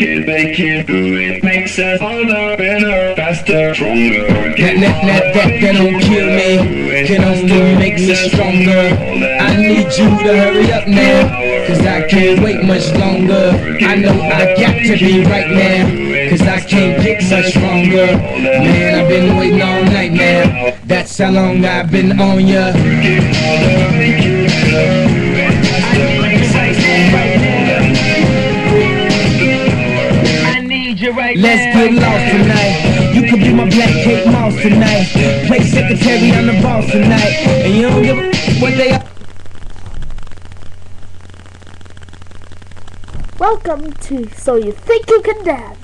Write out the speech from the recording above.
it, make it, do it, makes us harder, better, faster, stronger. That, that, that, that, that don't kill me, can only makes us stronger. I need you to hurry up now, cause I can't wait much longer. I know I got to be right now, cause I can't get much stronger. Man, I've been waiting all night now, that's how long I've been on ya. Let's get lost tonight. You could be my black Kate Moss tonight. Play secretary on the boss tonight. And you don't give a what they are. Welcome to So You Think You Can Dance.